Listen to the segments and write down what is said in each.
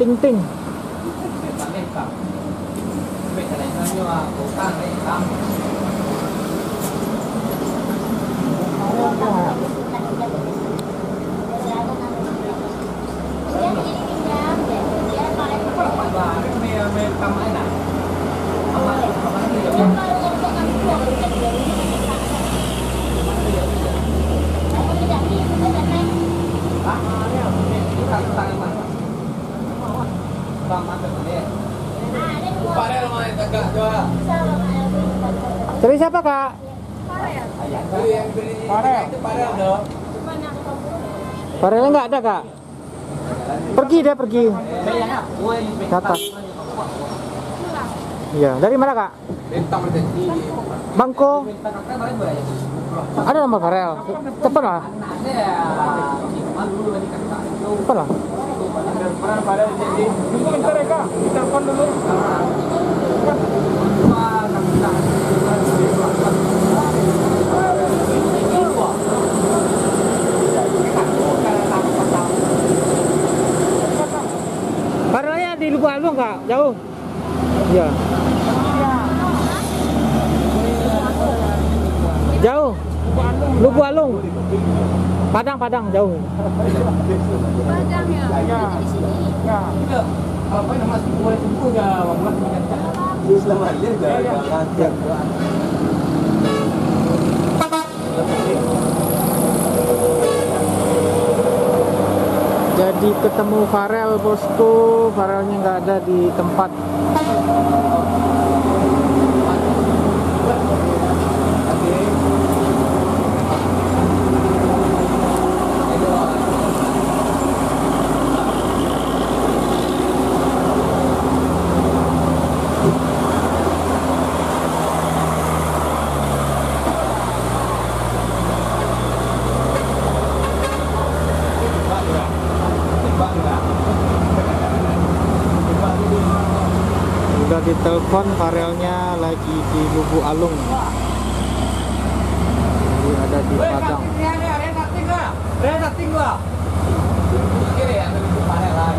ติ้งติงเป็น Cari siapa kak? Farel. Farel dong. Farelnya nggak ada kak? Pergi deh pergi. Ke atas. Iya. Dari mana kak? Bangko. Ada nomor Farel. Cepat lah. Ya. Kata. Cepat lah. Ya. Telepon dulu. Wah, tak Farelnya di Lubu Alung kak? Jauh. Iya. Jauh. Lubu Alung. Padang Padang jauh. Ya. Ya. Tidak. Apa nama boleh tempuh ya, bin Selamat dia jangan. Jadi ketemu Farel bosku, Farelnya nggak ada di tempat. Ditelepon Farelnya lagi di Lubu Alung. Jadi ada di Padang. Dia cutting gua. Kiri ya, tapi itu Farel lah.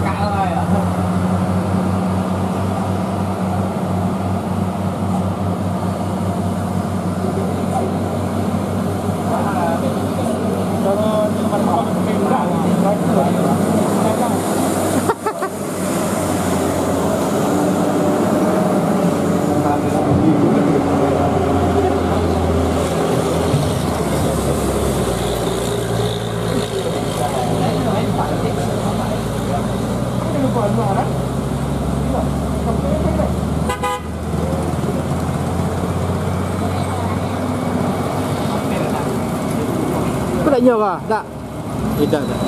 Kalah ya. Kalau di tempat-tempat seperti murah, bagus lah. Dagang. Iya pak, tak? Tidak, tak.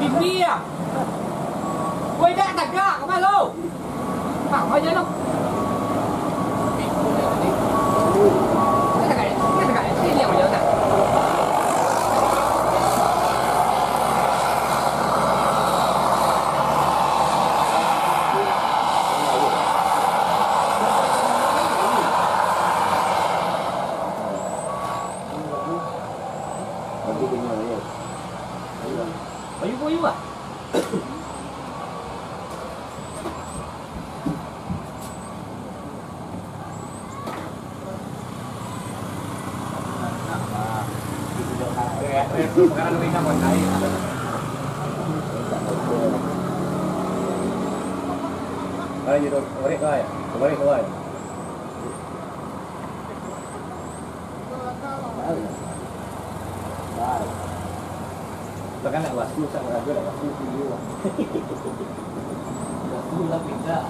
Thịt đi à? Quay đạn đặt ra các bạn lâu Bảo hay thế không air Ayo, korek kau ya, korek kau ya. Bahkan nak wasu sama ragu nak dulu. Wasu lah. Biang lah.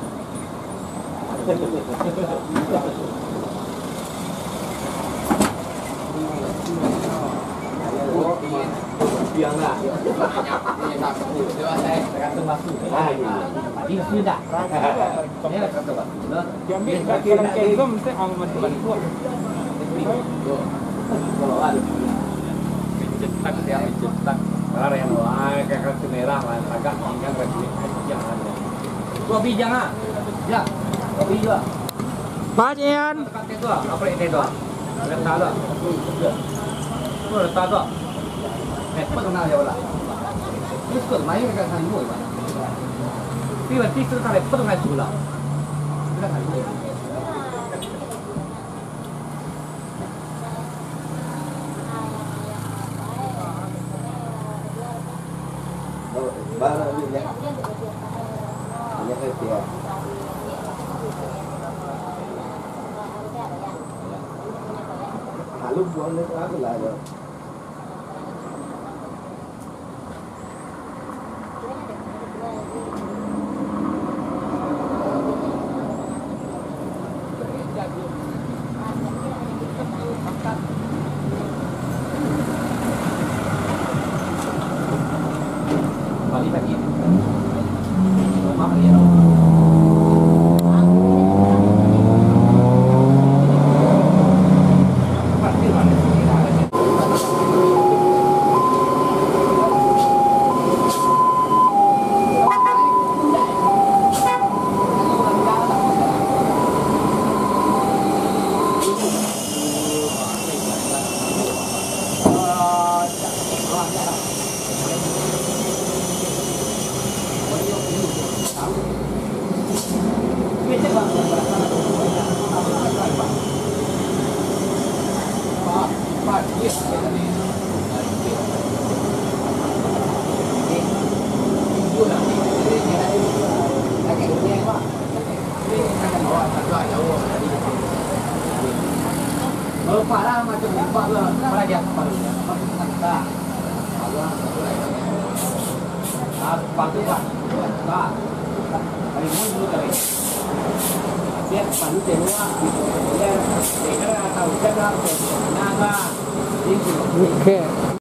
Tergantung wasu. Tadi wasu dah. Ini lah kata wasu. Diambil kat kilang kegom mesti orang mesti bantu. Kalau ada cetak dia cetak. Kalau yang wah kayak kartu merah lah, agak tinggal bagi yang ada. Dua bijang ah. Ya. Juga. Pak Cian. Tekan tu ah. Apa ini vừa ta đó đẹp quá nào vậy cái cửa máy cái thằng mũi vậy khi mà tí sữa thằng này bất ngờ chủ lắm cái thằng mũi ba là nhận nhận nhận hết tiền Lalu buang itu aku lah ya. Balik lagi. Maaf ya. Kalau parah parah. Ah, naga, ini. Oke.